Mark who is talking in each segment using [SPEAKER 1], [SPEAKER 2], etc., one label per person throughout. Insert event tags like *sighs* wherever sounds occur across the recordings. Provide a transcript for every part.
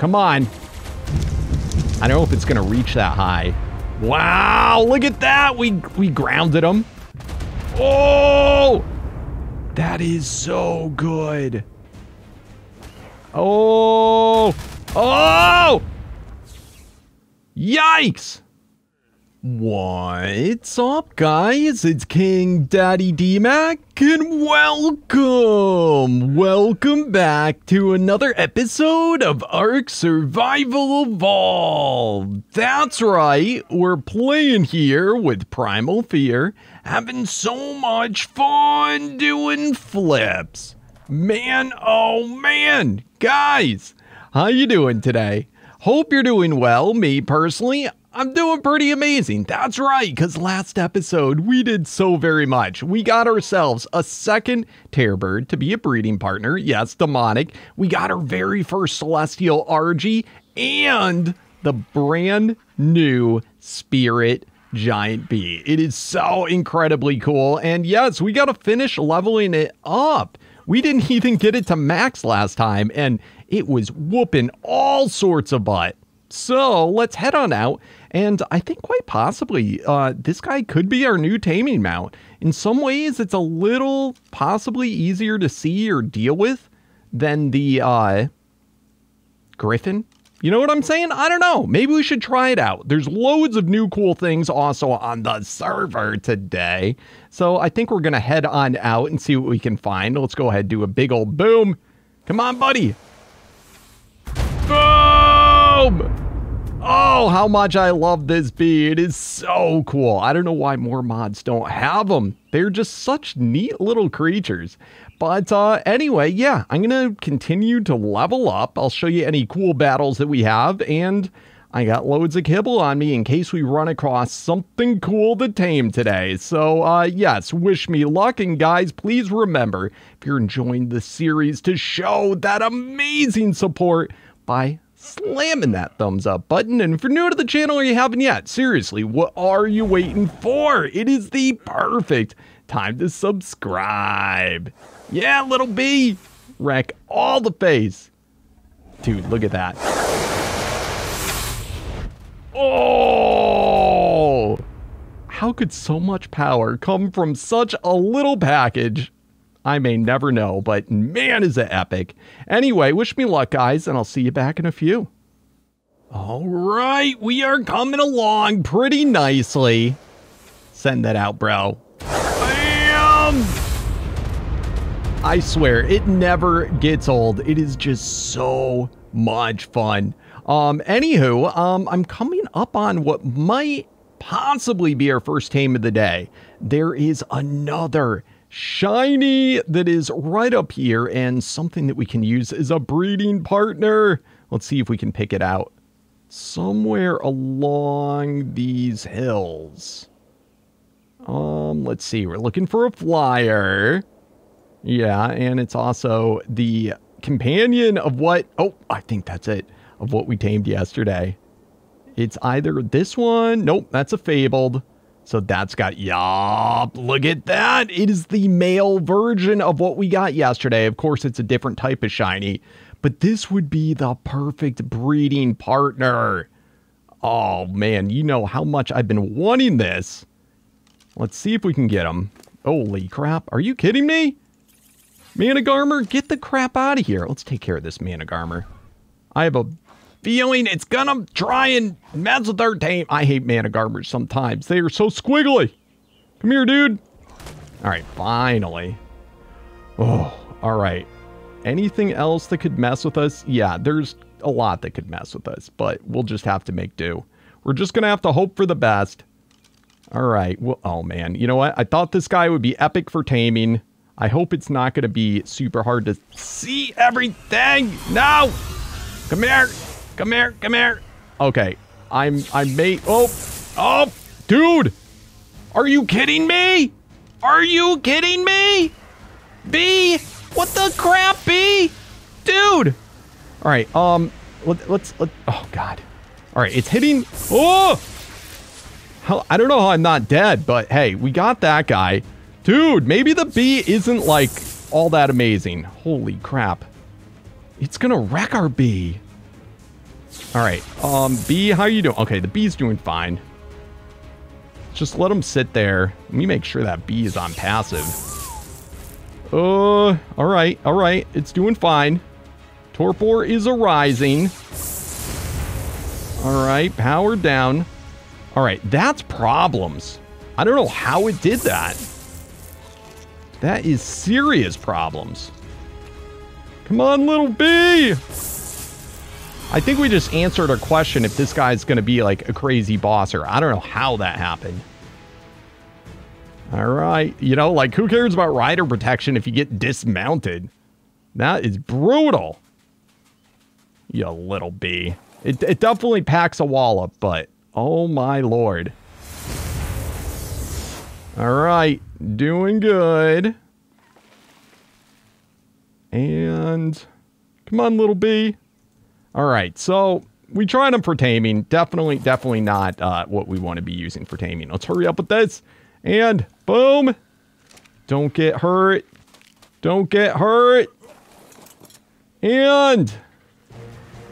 [SPEAKER 1] Come on. I don't know if it's going to reach that high. Wow, look at that. We, we grounded him. Oh, that is so good. Oh, oh, yikes. What's up, guys? It's King Daddy D-Mac, and welcome! Welcome back to another episode of Ark Survival Evolved. That's right, we're playing here with Primal Fear, having so much fun doing flips. Man, oh man, guys, how you doing today? Hope you're doing well. Me personally, I'm doing pretty amazing. That's right, because last episode we did so very much. We got ourselves a second Terrorbird to be a breeding partner. Yes, demonic. We got our very first Celestial Argy and the brand new Spirit Giant Bee. It is so incredibly cool. And yes, we got to finish leveling it up. We didn't *laughs* even get it to max last time, and it was whooping all sorts of butt. So let's head on out and I think quite possibly uh, this guy could be our new taming mount. In some ways, it's a little possibly easier to see or deal with than the uh, Griffin. You know what I'm saying? I don't know. Maybe we should try it out. There's loads of new cool things also on the server today. So I think we're going to head on out and see what we can find. Let's go ahead do a big old boom. Come on, buddy. Oh, how much I love this bee. It is so cool. I don't know why more mods don't have them. They're just such neat little creatures. But uh, anyway, yeah, I'm going to continue to level up. I'll show you any cool battles that we have. And I got loads of kibble on me in case we run across something cool to tame today. So, uh, yes, wish me luck. And guys, please remember, if you're enjoying the series, to show that amazing support by slamming that thumbs up button. And if you're new to the channel or you haven't yet, seriously, what are you waiting for? It is the perfect time to subscribe. Yeah, little B, wreck all the face. Dude, look at that. Oh! How could so much power come from such a little package? I may never know, but man, is it epic. Anyway, wish me luck, guys, and I'll see you back in a few. All right, we are coming along pretty nicely. Send that out, bro. Bam! I swear, it never gets old. It is just so much fun. Um, anywho, um, I'm coming up on what might possibly be our first tame of the day. There is another shiny that is right up here and something that we can use as a breeding partner. Let's see if we can pick it out. Somewhere along these hills. Um, let's see. We're looking for a flyer. Yeah, and it's also the companion of what... Oh, I think that's it. Of what we tamed yesterday. It's either this one... Nope, that's a fabled. So that's got, yup, look at that. It is the male version of what we got yesterday. Of course, it's a different type of shiny, but this would be the perfect breeding partner. Oh man, you know how much I've been wanting this. Let's see if we can get him. Holy crap, are you kidding me? Managarmr, get the crap out of here. Let's take care of this Managarmr. I have a feeling it's gonna try and mess with our team. I hate Managarmrs sometimes. They are so squiggly. Come here, dude. All right, finally. Oh, all right. Anything else that could mess with us? Yeah, there's a lot that could mess with us, but we'll just have to make do. We're just gonna have to hope for the best. All right. Well, oh man, you know what? I thought this guy would be epic for taming. I hope it's not going to be super hard to see everything. No! Come here. Come here, come here. Okay, I'm, I'm may, oh, oh, dude. Are you kidding me? Are you kidding me? B, what the crap, B? Dude. All right, um, let, let's, let, oh God. All right, it's hitting, oh! How, I don't know how I'm not dead, but hey, we got that guy. Dude, maybe the bee isn't like all that amazing. Holy crap. It's gonna wreck our bee. All right. Um, B, how you doing? Okay, the B's doing fine. Just let him sit there. Let me make sure that B is on passive. Uh, all right, all right. It's doing fine. Torpor is arising. All right, power down. All right, that's problems. I don't know how it did that. That is serious problems. Come on, little B! I think we just answered our question if this guy's going to be like a crazy bosser. I don't know how that happened. All right. You know, like who cares about rider protection if you get dismounted? That is brutal. You little bee. It, it definitely packs a wallop, but oh my lord. All right. Doing good. And come on, little bee. All right, so we tried them for taming. Definitely, definitely not uh, what we want to be using for taming. Let's hurry up with this. And boom. Don't get hurt. Don't get hurt. And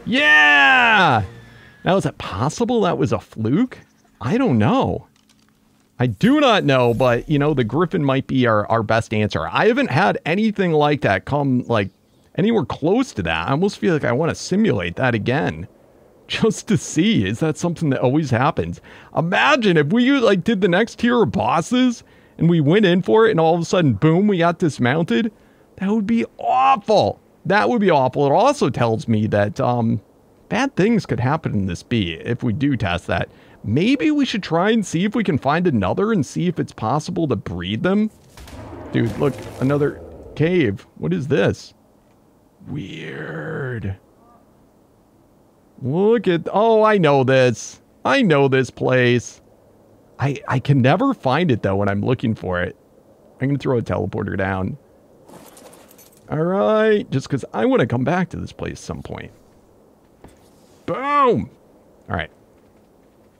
[SPEAKER 1] yeah. Now, is it possible that was a fluke? I don't know. I do not know, but you know, the Griffin might be our, our best answer. I haven't had anything like that come like anywhere close to that. I almost feel like I want to simulate that again. *laughs* Just to see, is that something that always happens? Imagine if we like did the next tier of bosses and we went in for it and all of a sudden, boom, we got dismounted. That would be awful. That would be awful. It also tells me that um, bad things could happen in this B if we do test that. Maybe we should try and see if we can find another and see if it's possible to breed them. Dude, look, another cave. What is this? Weird. Look at... Oh, I know this. I know this place. I, I can never find it, though, when I'm looking for it. I'm going to throw a teleporter down. All right. Just because I want to come back to this place some point. Boom. All right.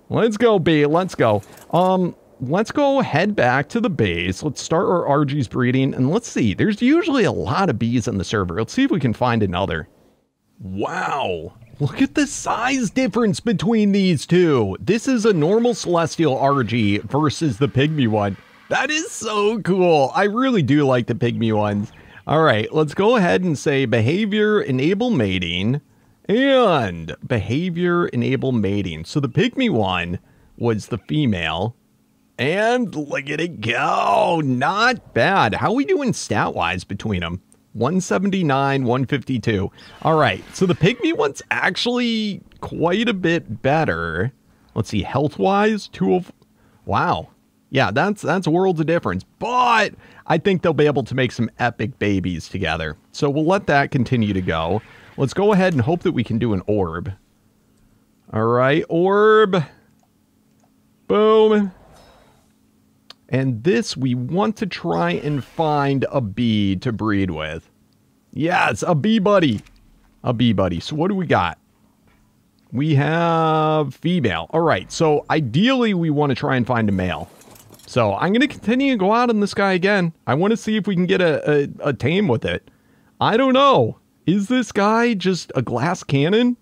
[SPEAKER 1] Let's go, B. Let's go. Um, let's go head back to the base. Let's start our Argy's breeding, and let's see. There's usually a lot of bees in the server. Let's see if we can find another. Wow. Look at the size difference between these two. This is a normal Celestial Argy versus the Pygmy one. That is so cool. I really do like the Pygmy ones. All right, let's go ahead and say behavior enable mating and behavior enable mating. So the Pygmy one was the female and look at it go. Not bad. How are we doing stat wise between them? 179, 152. All right. So the pygmy one's actually quite a bit better. Let's see. Health wise, two of. Wow. Yeah, that's that's worlds of difference. But I think they'll be able to make some epic babies together. So we'll let that continue to go. Let's go ahead and hope that we can do an orb. All right, orb. Boom. And this, we want to try and find a bee to breed with. Yes, a bee buddy. A bee buddy. So what do we got? We have female. All right, so ideally we want to try and find a male. So I'm going to continue to go out on this guy again. I want to see if we can get a, a, a tame with it. I don't know. Is this guy just a glass cannon?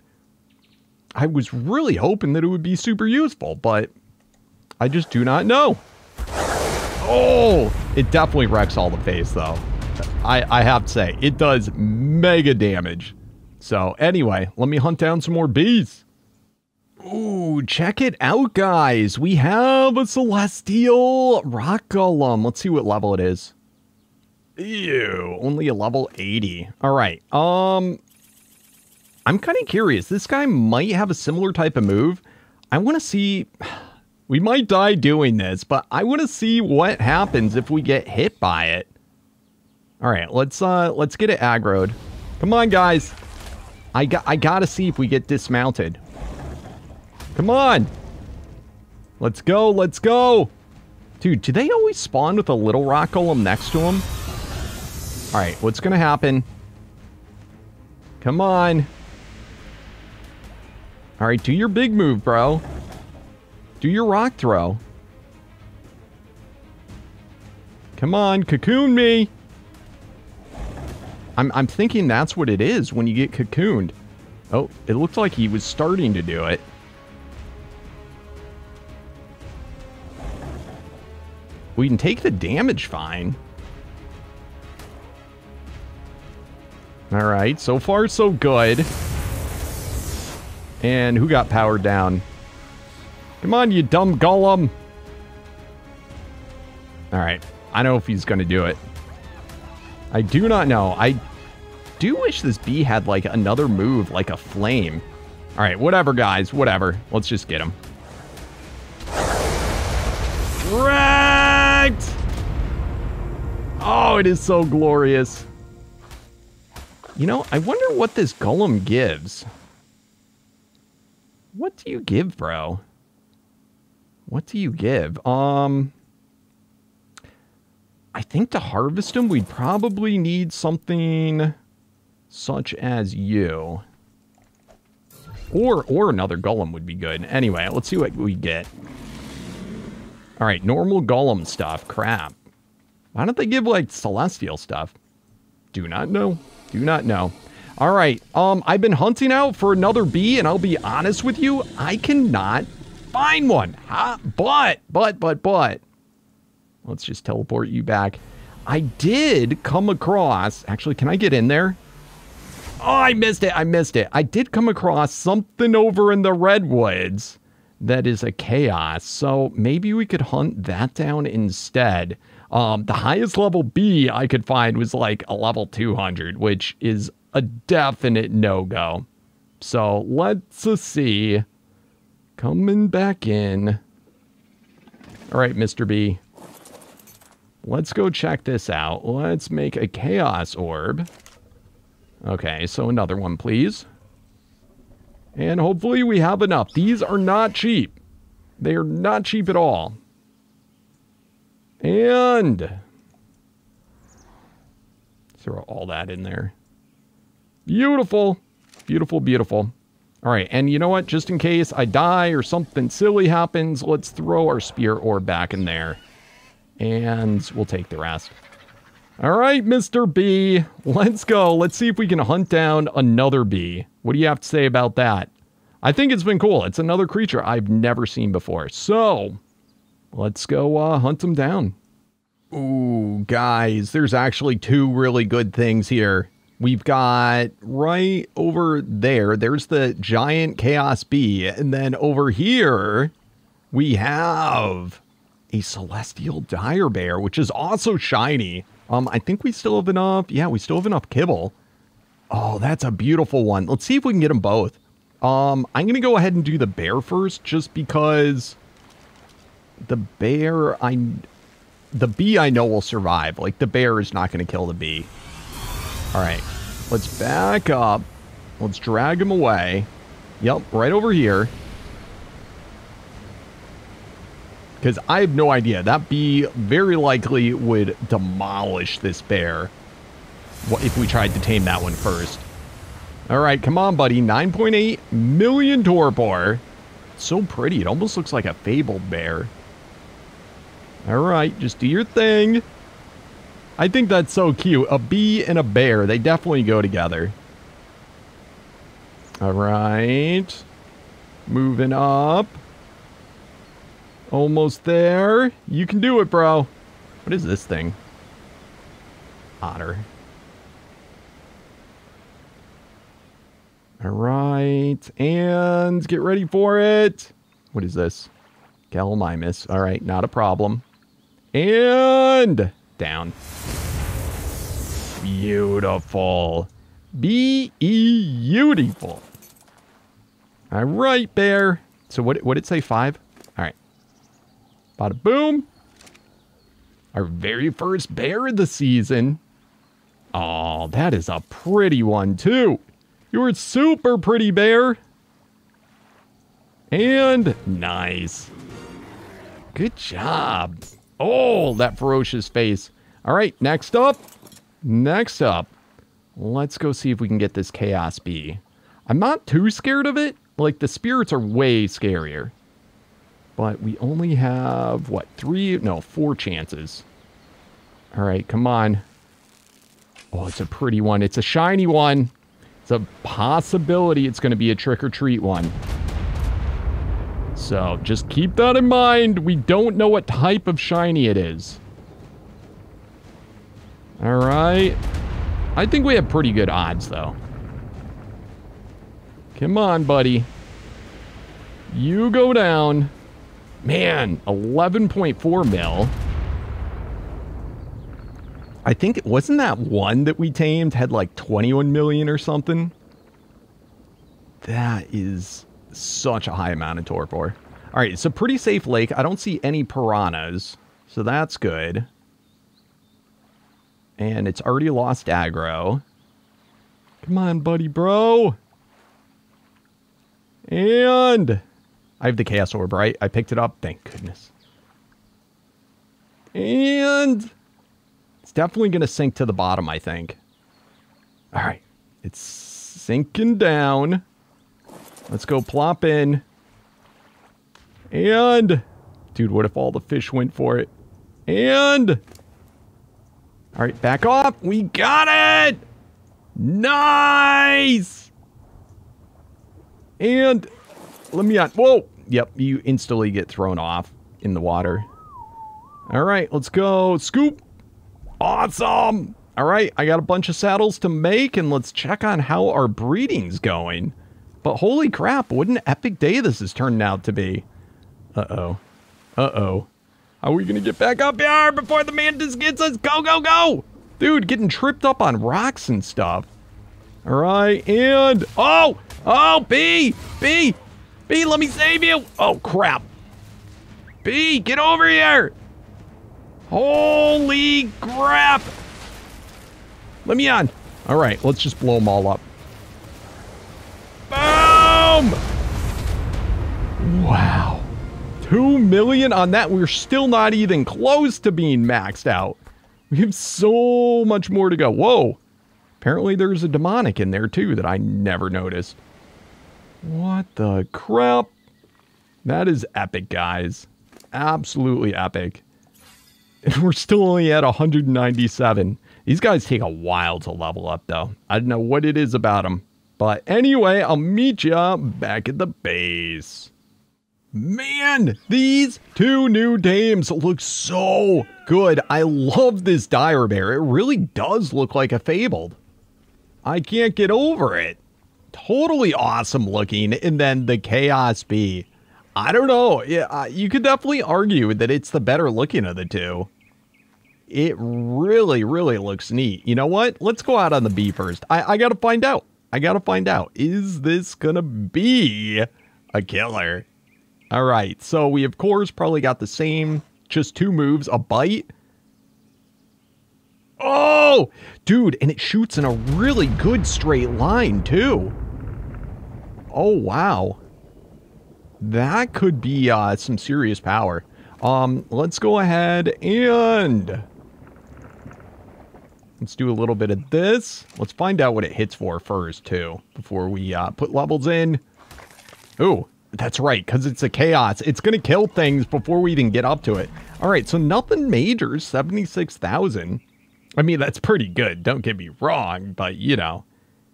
[SPEAKER 1] I was really hoping that it would be super useful, but I just do not know. Oh, it definitely wrecks all the face, though. I, I have to say, it does mega damage. So anyway, let me hunt down some more bees. Ooh, check it out, guys. We have a Celestial Rock Golem. Let's see what level it is. Ew, only a level 80. All right. Um, I'm kind of curious. This guy might have a similar type of move. I want to see... We might die doing this, but I want to see what happens if we get hit by it. All right, let's uh let's get it aggroed. Come on, guys. I got I got to see if we get dismounted. Come on. Let's go. Let's go. Dude, do they always spawn with a little rock golem next to them? All right, what's to happen? Come on. All right, do your big move, bro. Do your rock throw. Come on, cocoon me. I'm, I'm thinking that's what it is when you get cocooned. Oh, it looked like he was starting to do it. We can take the damage fine. All right, so far so good. And who got powered down? Come on, you dumb golem. All right, I know if he's going to do it. I do not know. I do wish this bee had like another move, like a flame. All right, whatever, guys, whatever. Let's just get him. Right! Oh, it is so glorious. You know, I wonder what this golem gives. What do you give, bro? What do you give? Um, I think to harvest them, we'd probably need something such as you. Or, or another golem would be good. Anyway, let's see what we get. All right, normal golem stuff. Crap. Why don't they give, like, celestial stuff? Do not know. Do not know. All right, um, I've been hunting out for another bee, and I'll be honest with you, I cannot find one. Huh? But, but, but, but, let's just teleport you back. I did come across, actually, can I get in there? Oh, I missed it. I missed it. I did come across something over in the redwoods that is a chaos. So maybe we could hunt that down instead. Um, the highest level B I could find was like a level 200, which is a definite no-go. So let's see. Coming back in. All right, Mr. B. Let's go check this out. Let's make a chaos orb. Okay, so another one, please. And hopefully we have enough. These are not cheap. They are not cheap at all. And throw all that in there. Beautiful. Beautiful, beautiful. All right, and you know what? Just in case I die or something silly happens, let's throw our spear orb back in there. And we'll take the rest. All right, Mr. B, let's go. Let's see if we can hunt down another bee. What do you have to say about that? I think it's been cool. It's another creature I've never seen before. So, let's go uh, hunt them down. Ooh, guys, there's actually two really good things here. We've got right over there, there's the giant chaos bee. And then over here, we have a celestial dire bear, which is also shiny. Um, I think we still have enough. Yeah, we still have enough kibble. Oh, that's a beautiful one. Let's see if we can get them both. Um, I'm going to go ahead and do the bear first just because the bear, I, the bee I know will survive. Like, the bear is not going to kill the bee. All right, let's back up. Let's drag him away. Yep, right over here. Because I have no idea. That bee very likely would demolish this bear if we tried to tame that one first. All right, come on, buddy. 9.8 million torpor. So pretty. It almost looks like a fabled bear. All right, just do your thing. I think that's so cute. A bee and a bear. They definitely go together. All right. Moving up. Almost there. You can do it, bro. What is this thing? Otter. All right. And get ready for it. What is this? Gallimimus. All right. Not a problem. And down. Beautiful. Be beautiful. All right, bear. So what, what did it say? Five? All right. Bada boom. Our very first bear of the season. Oh, that is a pretty one, too. You're super pretty bear. And nice. Good job. Oh, that ferocious face. All right, next up. Next up. Let's go see if we can get this Chaos Bee. I'm not too scared of it. Like, the spirits are way scarier. But we only have, what, three? No, four chances. All right, come on. Oh, it's a pretty one. It's a shiny one. It's a possibility it's going to be a trick or treat one. So just keep that in mind. We don't know what type of shiny it is. All right. I think we have pretty good odds, though. Come on, buddy. You go down. Man, 11.4 mil. I think, it wasn't that one that we tamed had like 21 million or something? That is such a high amount of torpor. All right, it's a pretty safe lake. I don't see any piranhas, so that's good. And it's already lost aggro. Come on, buddy, bro. And I have the Chaos Orb, right? I picked it up. Thank goodness. And it's definitely going to sink to the bottom, I think. All right. It's sinking down. Let's go plop in. And, dude, what if all the fish went for it? And, all right, back off. We got it. Nice. And let me on. Whoa. Yep, you instantly get thrown off in the water. All right, let's go. Scoop. Awesome. All right, I got a bunch of saddles to make, and let's check on how our breeding's going. But holy crap, what an epic day this has turned out to be. Uh-oh. Uh-oh. Are we gonna get back up here before the mantis gets us? Go, go, go! Dude, getting tripped up on rocks and stuff. All right, and... Oh! Oh, B! B! B, let me save you! Oh, crap. B, get over here! Holy crap! Let me on. All right, let's just blow them all up. Boom! Wow. Two million on that. We're still not even close to being maxed out. We have so much more to go. Whoa. Apparently there's a demonic in there too that I never noticed. What the crap? That is epic, guys. Absolutely epic. And *laughs* we're still only at 197. These guys take a while to level up, though. I don't know what it is about them. But anyway, I'll meet ya back at the base. Man, these two new dames look so good. I love this dire bear. It really does look like a fabled. I can't get over it. Totally awesome looking. And then the Chaos Bee. I don't know. Yeah, uh, you could definitely argue that it's the better looking of the two. It really, really looks neat. You know what? Let's go out on the bee first. I, I gotta find out. I gotta find out. Is this gonna be a killer? All right. So we, of course, probably got the same, just two moves, a bite. Oh, dude. And it shoots in a really good straight line, too. Oh, wow. That could be uh, some serious power. Um, let's go ahead and Let's do a little bit of this. Let's find out what it hits for first, too, before we uh, put levels in. Oh, that's right, because it's a chaos. It's going to kill things before we even get up to it. All right, so nothing major, 76,000. I mean, that's pretty good, don't get me wrong, but, you know,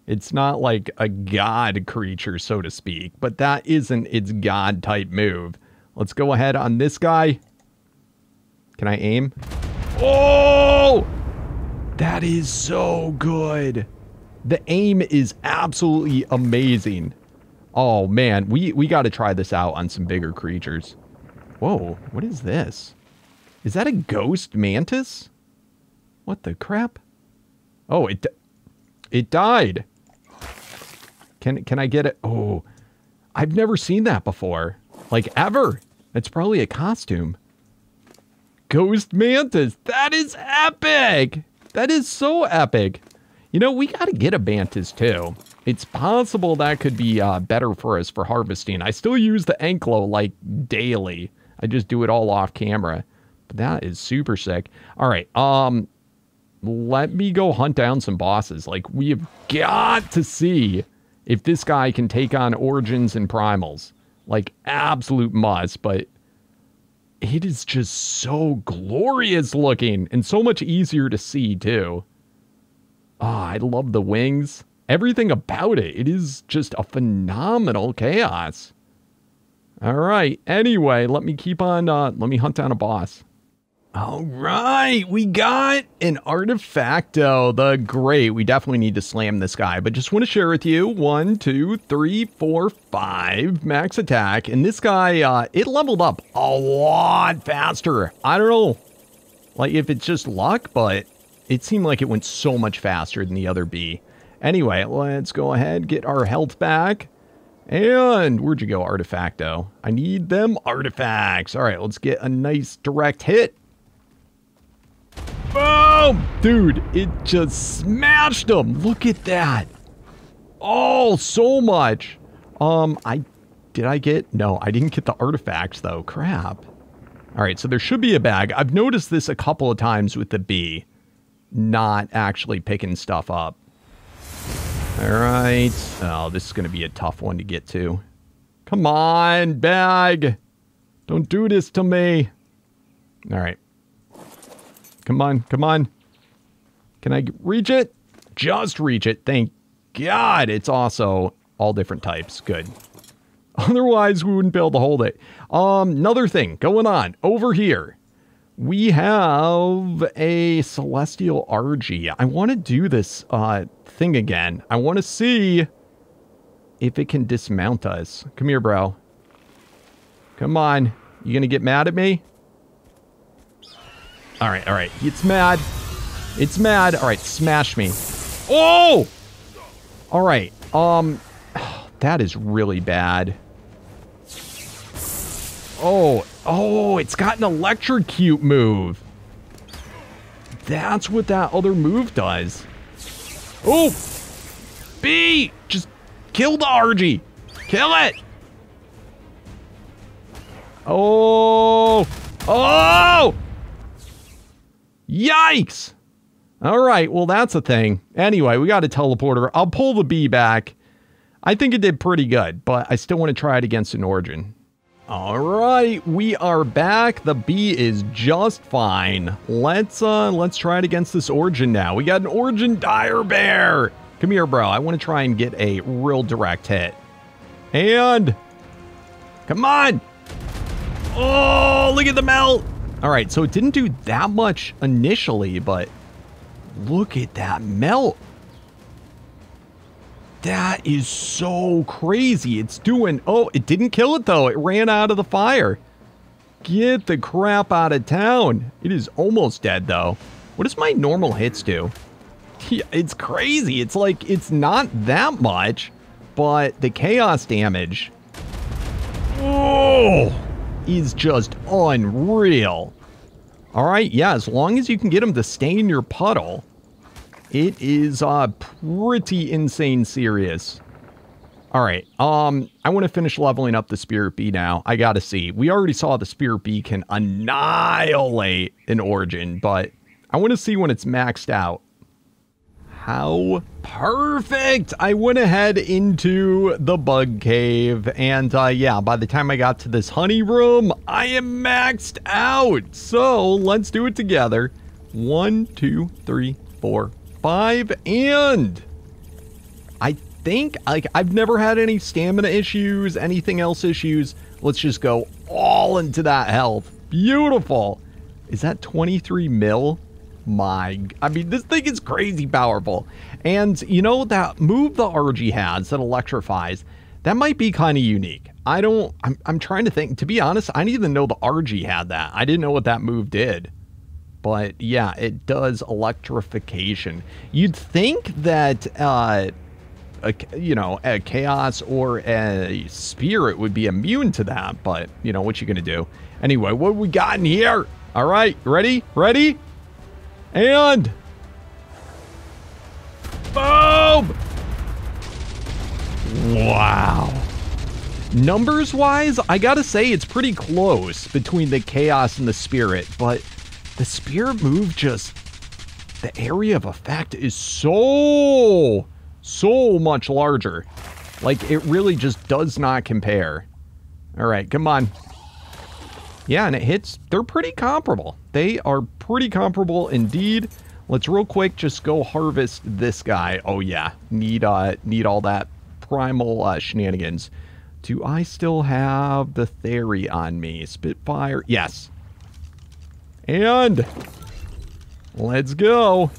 [SPEAKER 1] it's not like a god creature, so to speak, but that isn't its god-type move. Let's go ahead on this guy. Can I aim? Oh! That is so good. The aim is absolutely amazing. Oh man, we, we got to try this out on some bigger creatures. Whoa, what is this? Is that a ghost mantis? What the crap? Oh, it it died. Can can I get it? Oh, I've never seen that before. Like ever. It's probably a costume. Ghost mantis. That is epic. That is so epic. You know, we got to get a Mantis too. It's possible that could be uh, better for us for harvesting. I still use the Ankylo like daily. I just do it all off camera. But that is super sick. All right. Um, let me go hunt down some bosses. Like, we have got to see if this guy can take on Origins and Primals. Like, absolute must. But it is just so glorious looking and so much easier to see too. Ah, I love the wings. everything about it. It is just a phenomenal chaos. All right. Anyway, let me keep on, uh, let me hunt down a boss. All right, we got an artifacto, the great. We definitely need to slam this guy, but just want to share with you one, two, three, four, five max attack. And this guy, uh, it leveled up a lot faster. I don't know, like if it's just luck, but it seemed like it went so much faster than the other bee. Anyway, let's go ahead, get our health back. And where'd you go, Artifacto? I need them artifacts. All right, let's get a nice direct hit. Boom! Dude, it just smashed them. Look at that. Oh, so much. Um, I did I get no, I didn't get the artifacts though. Crap. All right, so there should be a bag. I've noticed this a couple of times with the bee, not actually picking stuff up. All right. Oh, this is going to be a tough one to get to. Come on, bag. Don't do this to me. All right. Come on, come on. Can I reach it? Just reach it. Thank God. It's also all different types. Good. *laughs* Otherwise, we wouldn't be able to hold it. Um, another thing going on over here. We have a Celestial Argy. I want to do this uh, thing again. I want to see if it can dismount us. Come here, bro. Come on. You going to get mad at me? All right, all right. It's mad. It's mad. All right, smash me. Oh! All right. Um, *sighs* that is really bad. Oh, oh, it's got an electrocute move. That's what that other move does. Oh! B! Just kill the Argy! Kill it! Oh! Oh! Yikes! All right, well, that's a thing. Anyway, we got a teleporter. I'll pull the B back. I think it did pretty good, but I still want to try it against an Origin. All right, we are back. The bee is just fine. Let's uh let's try it against this Origin now. We got an Origin Dire Bear. Come here, bro. I want to try and get a real direct hit. And come on. Oh, look at the melt. All right, so it didn't do that much initially, but look at that melt. That is so crazy. It's doing... Oh, it didn't kill it, though. It ran out of the fire. Get the crap out of town. It is almost dead, though. What does my normal hits do? It's crazy. It's like, it's not that much, but the chaos damage... Oh! Is just unreal. All right, yeah, as long as you can get them to stay in your puddle, it is uh, pretty insane serious. All right, um, I want to finish leveling up the Spirit Bee now. I gotta see. We already saw the Spirit Bee can annihilate an Origin, but I want to see when it's maxed out. How perfect! I went ahead into the bug cave, and uh, yeah, by the time I got to this honey room, I am maxed out. So let's do it together. One, two, three, four, five, and I think like I've never had any stamina issues, anything else issues. Let's just go all into that health. Beautiful. Is that 23 mil? My, I mean, this thing is crazy powerful. And you know, that move the Argy has that electrifies, that might be kind of unique. I don't, I'm, I'm trying to think. To be honest, I didn't even know the Argy had that. I didn't know what that move did. But yeah, it does electrification. You'd think that, uh, a, you know, a chaos or a spirit would be immune to that, but you know, what you gonna do? Anyway, what we got in here? All right, ready? Ready? And boom! Wow. Numbers wise, I gotta say it's pretty close between the chaos and the spirit, but the spear move just the area of effect is so so much larger like it really just does not compare all right come on yeah and it hits they're pretty comparable they are pretty comparable indeed Let's real quick just go harvest this guy. Oh yeah, need uh need all that primal uh, shenanigans. Do I still have the Theri on me? Spitfire, yes. And let's go.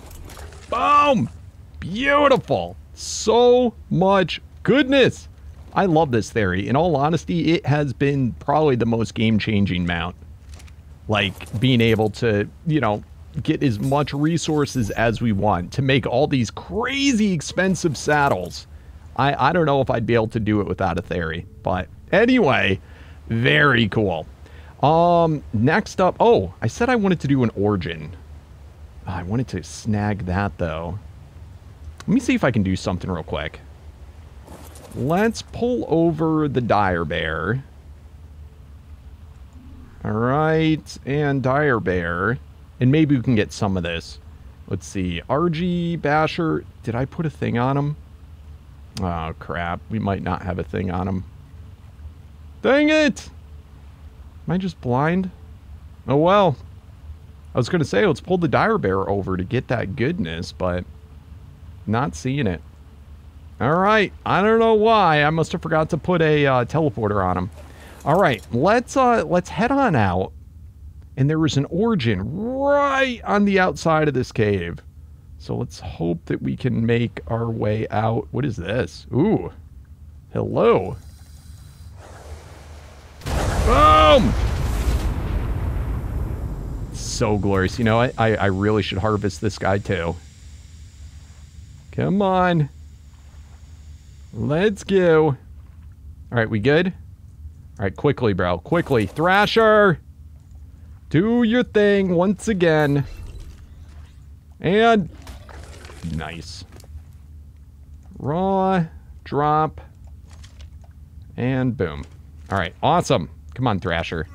[SPEAKER 1] Boom! Beautiful. So much goodness. I love this Theri. In all honesty, it has been probably the most game-changing mount. Like, being able to, you know, get as much resources as we want to make all these crazy expensive saddles. I, I don't know if I'd be able to do it without a Theri. But anyway, very cool. Um, next up, oh, I said I wanted to do an origin. I wanted to snag that though. Let me see if I can do something real quick. Let's pull over the dire bear. All right, and dire bear. And maybe we can get some of this. Let's see. Argy Basher. Did I put a thing on him? Oh, crap. We might not have a thing on him. Dang it! Am I just blind? Oh, well. I was going to say, let's pull the dire bear over to get that goodness, but not seeing it. All right. I don't know why. I must have forgot to put a uh, teleporter on him. All right. Let's uh, let's head on out. And there was an origin right on the outside of this cave. So let's hope that we can make our way out. What is this? Ooh. Hello. Boom! So glorious. You know, I, I, I really should harvest this guy too. Come on. Let's go. All right, we good? All right, quickly, bro. Quickly. Thrasher! Do your thing once again. And... Nice. Raw. Drop. And boom. All right, awesome. Come on, Thrasher.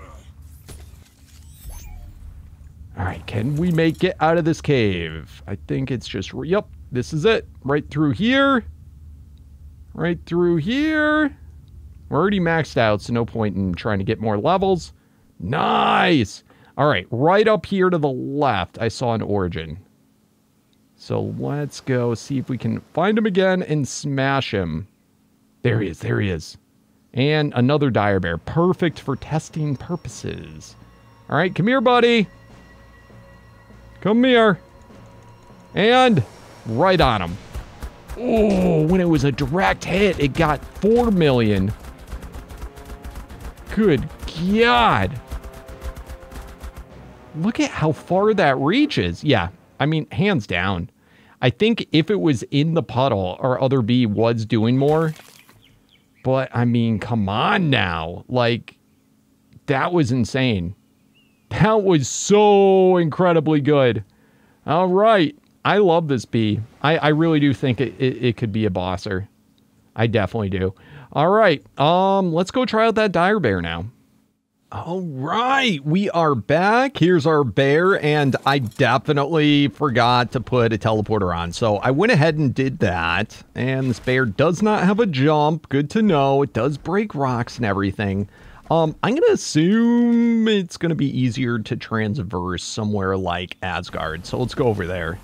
[SPEAKER 1] All right, can we make it out of this cave? I think it's just... Yep, this is it. Right through here. Right through here. We're already maxed out, so no point in trying to get more levels. Nice! All right, right up here to the left, I saw an origin. So let's go see if we can find him again and smash him. There he is, there he is. And another dire bear, perfect for testing purposes. All right, come here, buddy. Come here. And right on him. Oh, when it was a direct hit, it got 4 million. Good God. Look at how far that reaches. Yeah, I mean, hands down. I think if it was in the puddle, our other bee was doing more. But, I mean, come on now. Like, that was insane. That was so incredibly good. All right. I love this bee. I, I really do think it, it, it could be a bosser. I definitely do. All right. Um, let's go try out that dire bear now. All right, we are back. Here's our bear, and I definitely forgot to put a teleporter on. So I went ahead and did that. And this bear does not have a jump. Good to know. It does break rocks and everything. Um, I'm going to assume it's going to be easier to transverse somewhere like Asgard. So let's go over there.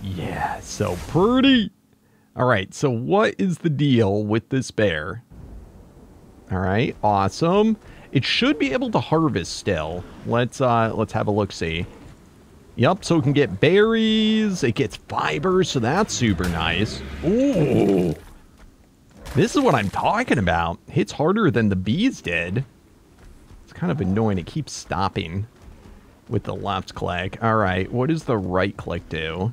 [SPEAKER 1] Yeah, so pretty. All right, so what is the deal with this bear? All right, awesome. It should be able to harvest still. Let's uh let's have a look see. Yep, so it can get berries, it gets fibers, so that's super nice. Ooh. This is what I'm talking about. Hits harder than the bees did. It's kind of annoying. It keeps stopping with the left click. All right, what does the right click do?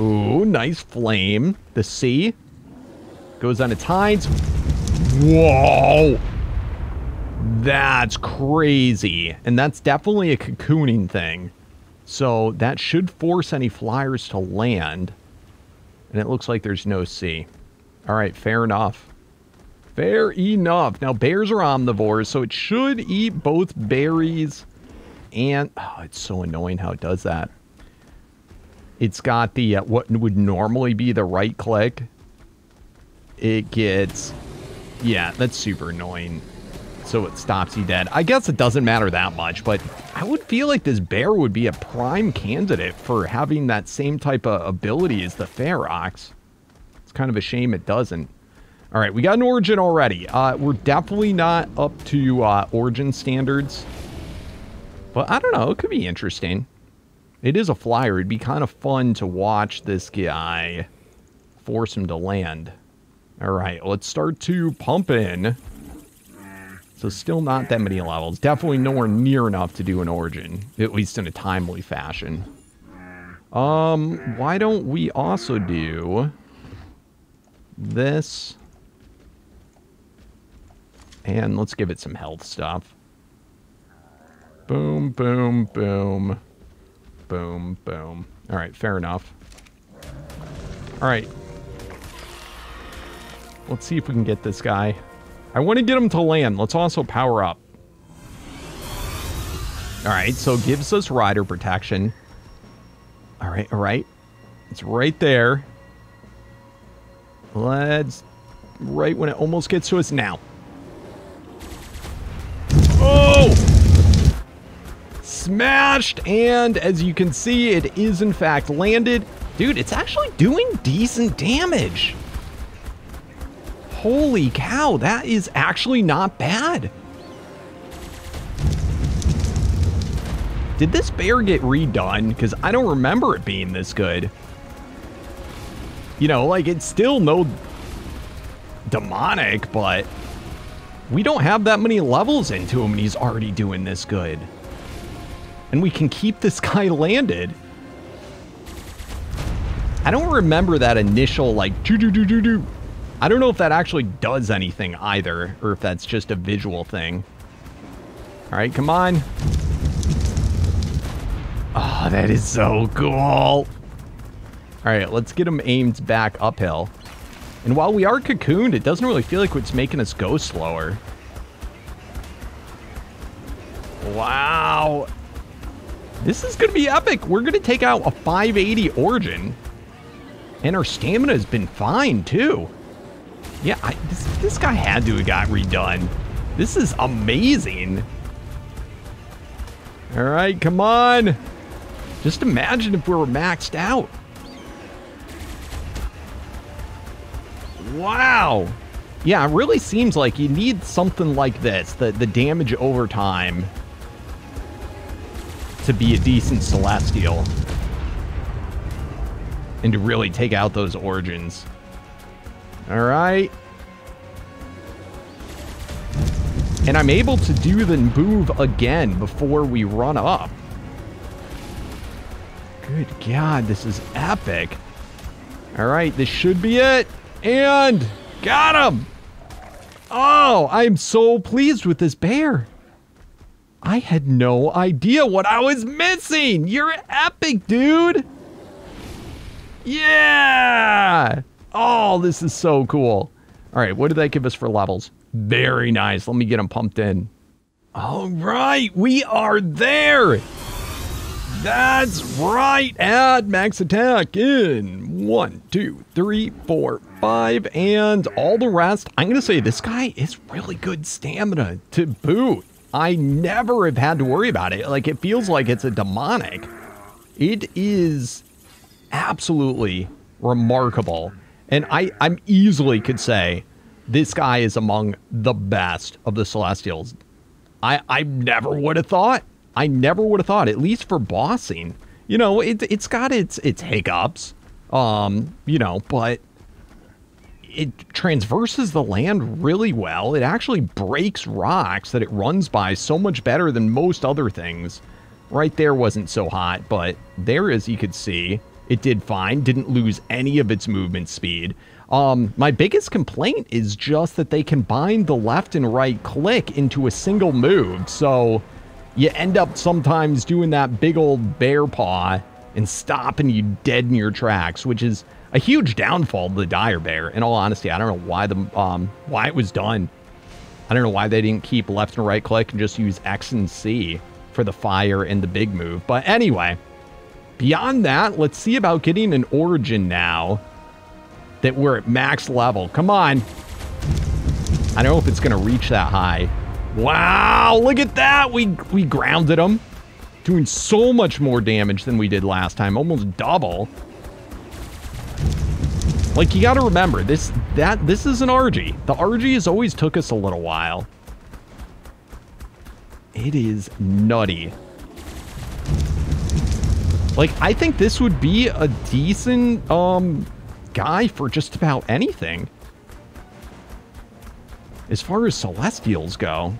[SPEAKER 1] Ooh, nice flame. The sea goes on its hind. Whoa! That's crazy. And that's definitely a cocooning thing. So that should force any flyers to land. And it looks like there's no sea. All right, fair enough. Fair enough. Now, bears are omnivores, so it should eat both berries and... Oh, it's so annoying how it does that. It's got the, uh, what would normally be the right click. It gets, yeah, that's super annoying. so it stops you dead. I guess it doesn't matter that much, but I would feel like this bear would be a prime candidate for having that same type of ability as the Ferox. It's kind of a shame it doesn't. All right, we got an origin already. Uh, we're definitely not up to uh, origin standards. But I don't know, it could be interesting. It is a flyer. It'd be kind of fun to watch this guy force him to land. All right, let's start to pump in. So still not that many levels. Definitely nowhere near enough to do an origin, at least in a timely fashion. Um, why don't we also do this? And let's give it some health stuff. Boom, boom, boom. Boom, boom. All right, fair enough. All right. Let's see if we can get this guy. I want to get him to land. Let's also power up. All right, so gives us rider protection. All right, all right. It's right there. Let's... Right when it almost gets to us now. Oh! Smashed, and as you can see, it is in fact landed. Dude, it's actually doing decent damage. Holy cow, that is actually not bad. Did this bear get redone? Because I don't remember it being this good. You know, like, it's still no demonic, but we don't have that many levels into him and he's already doing this good. And we can keep this *laughs* guy landed. I don't remember that initial, like, do do do do do I don't know if that actually does anything either, or if that's just a visual thing. All right, come on. Oh, that is so cool. All right, let's get him aimed back uphill. And while we are cocooned, it doesn't really feel like it's making us go slower. Wow. This is going to be epic. We're going to take out a 580 Origin. And our stamina has been fine, too. Yeah, I, this, this guy had to have got redone. This is amazing. All right, come on. Just imagine if we were maxed out. Wow. Yeah, it really seems like you need something like this, the, the damage over time, to be a decent Celestial. And to really take out those origins. All right. And I'm able to do the move again before we run up. Good God, this is epic. All right, this should be it. And got him. Oh, I'm so pleased with this bear. I had no idea what I was missing. You're epic, dude. Yeah. Oh, this is so cool. All right, what did they give us for levels? Very nice. Let me get them pumped in. All right, we are there. That's right. Add max attack in one, two, three, four, five, and all the rest. I'm going to say this guy is really good stamina to boot. I never have had to worry about it. Like, it feels like it's a demonic. It is absolutely remarkable and I, I'm easily could say this guy is among the best of the Celestials. I, I never would have thought. I never would have thought, at least for bossing. You know, it, it's got its its hiccups, um, you know, but it transverses the land really well. It actually breaks rocks that it runs by so much better than most other things. Right there wasn't so hot, but there, as you could see, it did fine, didn't lose any of its movement speed. Um, my biggest complaint is just that they combine the left and right click into a single move. So you end up sometimes doing that big old bear paw and stopping you dead in your tracks, which is a huge downfall to the dire bear. In all honesty, I don't know why the um, why it was done. I don't know why they didn't keep left and right click and just use X and C for the fire and the big move. But anyway, Beyond that, let's see about getting an origin now that we're at max level. Come on. I don't know if it's going to reach that high. Wow, look at that. We we grounded him. Doing so much more damage than we did last time, almost double. Like you got to remember this that this is an Argy. The Argy has always took us a little while. It is nutty. Like I think this would be a decent um guy for just about anything. As far as Celestials go,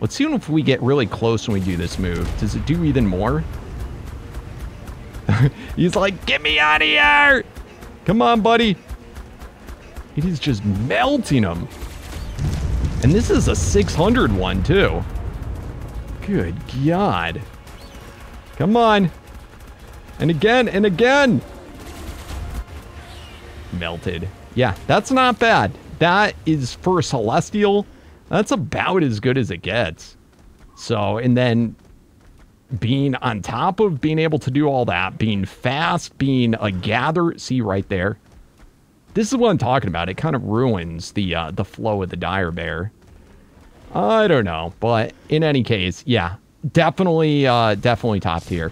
[SPEAKER 1] let's see if we get really close when we do this move. Does it do even more? *laughs* He's like, get me out of here! Come on, buddy. It is just melting him. And this is a 600 one, too. Good God. Come on. And again, and again. Melted. Yeah, that's not bad. That is for Celestial. That's about as good as it gets. So, and then being on top of being able to do all that, being fast, being a gather. See right there. This is what I'm talking about. It kind of ruins the uh, the flow of the dire bear. I don't know, but in any case, yeah, definitely, uh, definitely top tier.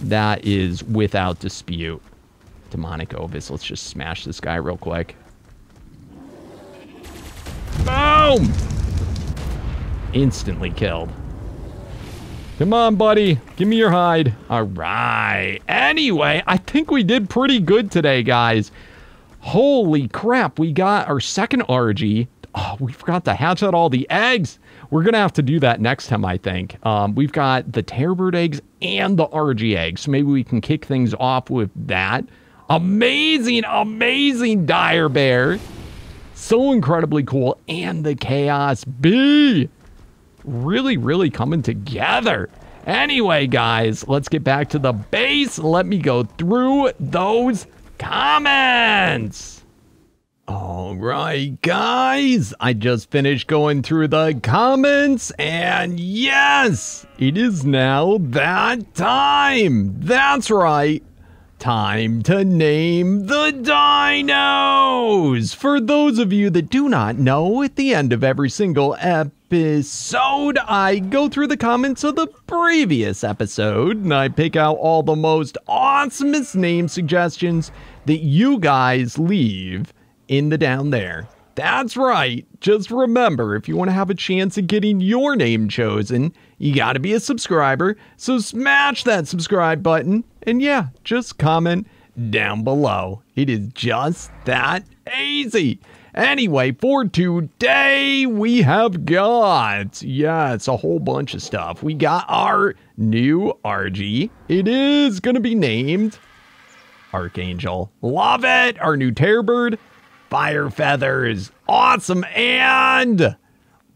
[SPEAKER 1] That is without dispute. Demonic Ovis. Let's just smash this guy real quick. Boom! Instantly killed. Come on, buddy. Give me your hide. All right. Anyway, I think we did pretty good today, guys. Holy crap. We got our second Argy. Oh, we forgot to hatch out all the eggs. We're going to have to do that next time, I think. Um, we've got the Terrorbird eggs and the Argy eggs. So maybe we can kick things off with that. Amazing, amazing Dire Bear. So incredibly cool. And the Chaos Bee. Really, really coming together. Anyway, guys, let's get back to the base. Let me go through those comments. All right, guys, I just finished going through the comments, and yes, it is now that time. That's right. Time to name the dinos! For those of you that do not know, at the end of every single episode, I go through the comments of the previous episode and I pick out all the most awesomest name suggestions that you guys leave in the down there. That's right. Just remember, if you want to have a chance at getting your name chosen, you got to be a subscriber. So smash that subscribe button. And yeah, just comment down below. It is just that easy. Anyway, for today, we have got, yeah, it's a whole bunch of stuff. We got our new Argy. It is going to be named Archangel. Love it. Our new Terrorbird. Fire Feathers. Awesome. And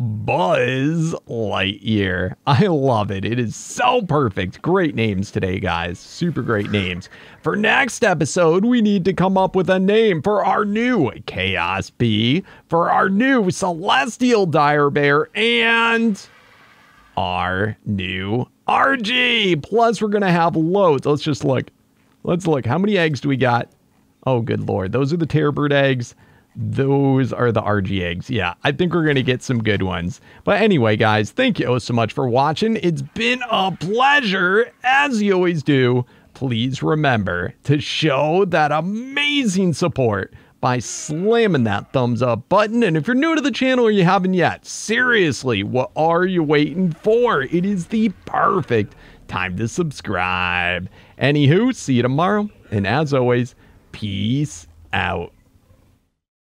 [SPEAKER 1] Buzz Lightyear. I love it. It is so perfect. Great names today, guys. Super great names. For next episode, we need to come up with a name for our new Chaos Bee, for our new Celestial Dire Bear, and our new Argy. Plus, we're going to have loads. Let's just look. Let's look. How many eggs do we got? Oh, good lord. Those are the Terrorbird eggs. Those are the Argy eggs. Yeah, I think we're going to get some good ones. But anyway, guys, thank you so much for watching. It's been a pleasure, as you always do. Please remember to show that amazing support by slamming that thumbs up button. And if you're new to the channel or you haven't yet, seriously, what are you waiting for? It is the perfect time to subscribe. Anywho, see you tomorrow. And as always, peace out.